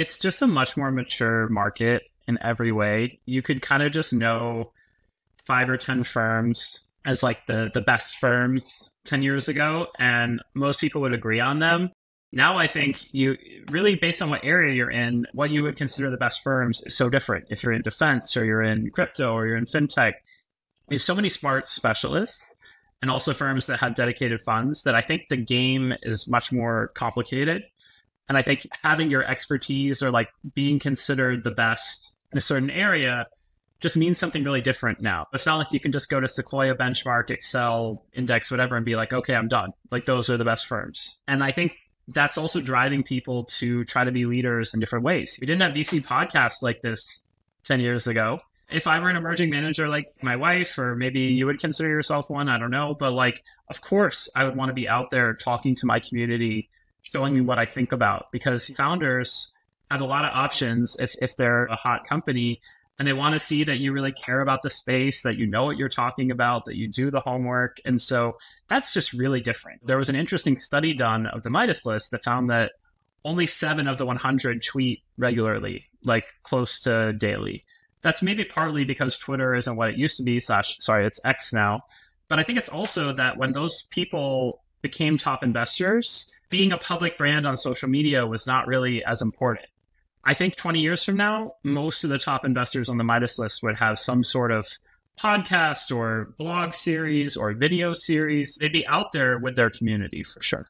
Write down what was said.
It's just a much more mature market in every way. You could kind of just know five or 10 firms as like the, the best firms 10 years ago, and most people would agree on them. Now I think you really based on what area you're in, what you would consider the best firms is so different. If you're in defense or you're in crypto or you're in fintech, there's so many smart specialists and also firms that have dedicated funds that I think the game is much more complicated. And I think having your expertise or like being considered the best in a certain area just means something really different now. It's not like you can just go to Sequoia benchmark, Accel, index, whatever, and be like, okay, I'm done. Like those are the best firms. And I think that's also driving people to try to be leaders in different ways. We didn't have VC podcasts like this 10 years ago. If I were an emerging manager like my wife, or maybe you would consider yourself one, I don't know. But like, of course, I would want to be out there talking to my community, showing me what I think about because founders have a lot of options if, if they're a hot company and they want to see that you really care about the space, that you know what you're talking about, that you do the homework. And so that's just really different. There was an interesting study done of the Midas list that found that only seven of the 100 tweet regularly, like close to daily. That's maybe partly because Twitter isn't what it used to be, slash, sorry, it's X now. But I think it's also that when those people became top investors, being a public brand on social media was not really as important. I think 20 years from now, most of the top investors on the Midas list would have some sort of podcast or blog series or video series. They'd be out there with their community for sure.